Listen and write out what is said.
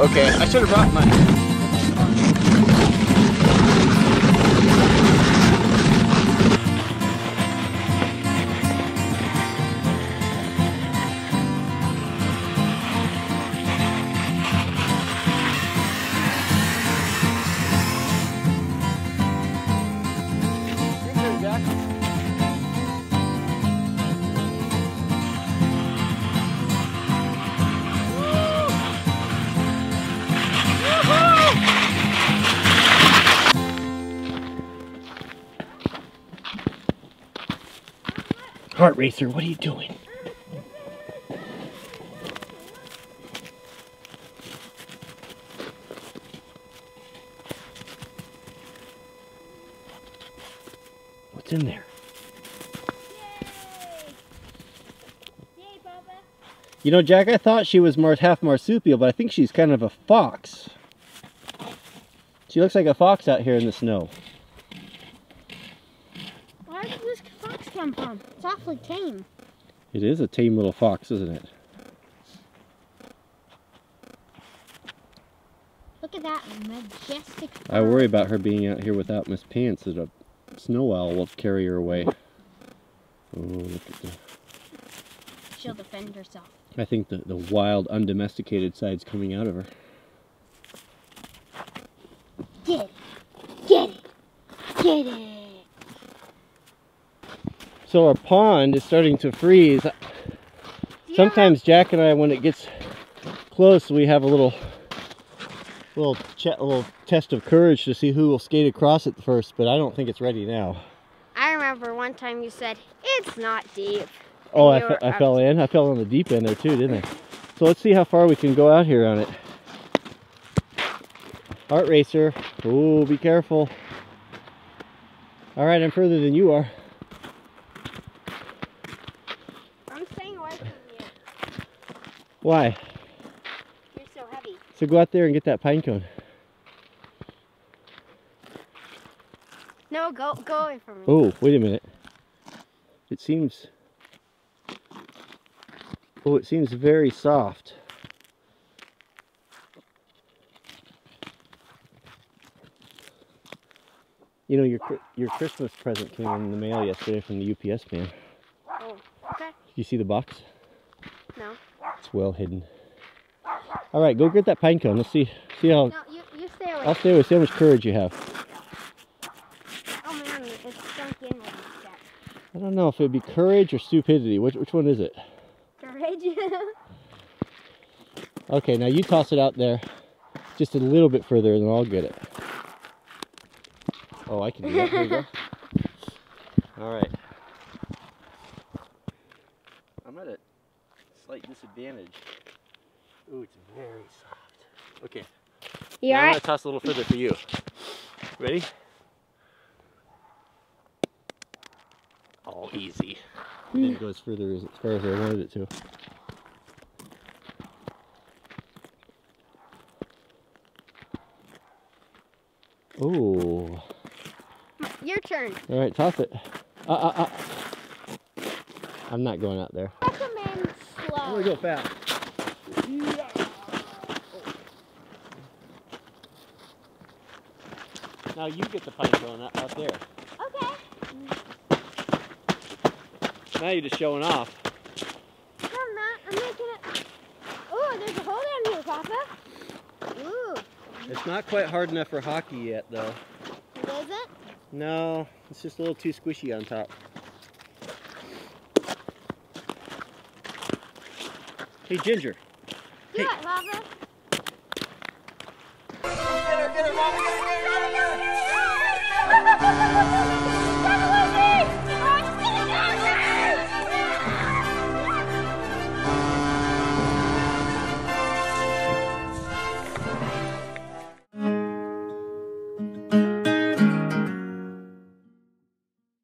okay. I should have brought my. Heart Racer, what are you doing? What's in there? You know, Jack, I thought she was half marsupial, but I think she's kind of a fox. She looks like a fox out here in the snow. Come from? It's awfully tame. It is a tame little fox, isn't it? Look at that majestic fur. I worry about her being out here without Miss Pants that a snow owl will carry her away. Oh, look at the... She'll defend herself. I think the, the wild, undomesticated side's coming out of her. Get it! Get it! Get it! So our pond is starting to freeze. Yeah. Sometimes Jack and I, when it gets close, we have a little little, little test of courage to see who will skate across it first, but I don't think it's ready now. I remember one time you said, it's not deep. Oh, I, I fell in? I fell on the deep end there too, didn't I? So let's see how far we can go out here on it. Heart racer. Oh, be careful. All right, I'm further than you are. Why? You're so heavy. So go out there and get that pine cone. No, go go away from me. Oh, wait a minute. It seems Oh, it seems very soft. You know, your your Christmas present came in the mail yesterday from the UPS man. Oh, okay. Did you see the box? No. It's well hidden. All right, go get that pine cone. Let's see see how. No, you, you stay away. I'll stay away. See how much courage you have. Oh man, it's sunk in with I don't know if it'd be courage or stupidity. Which which one is it? Courage. okay, now you toss it out there, just a little bit further, and then I'll get it. Oh, I can do that. Here you go. All right. I'm at a slight disadvantage. Ooh, it's very soft. Okay. Yeah. I'm gonna toss a little further for you. Ready? All easy. And then it goes further as far as I wanted it to. Oh. Your turn. All right, toss it. Uh, uh, uh. I'm not going out there. Recommend slow. I'm gonna go fast. Now you get the pipe going up, out there. Okay. Now you're just showing off. No, I'm not. I'm making it. Oh, there's a hole down here, Papa. Ooh. It's not quite hard enough for hockey yet, though. It isn't? No, it's just a little too squishy on top. Hey, Ginger. Do hey. it, Papa. Get her, get her, Mama, get her.